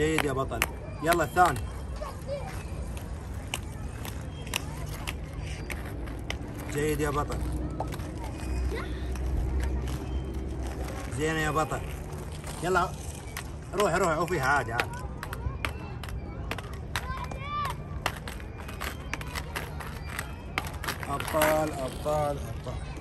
جيد يا بطل. يلا الثاني. جيد يا بطل. زين يا بطل. يلا روح روح. عوفيها عادي عادي أبطال أبطال أبطال.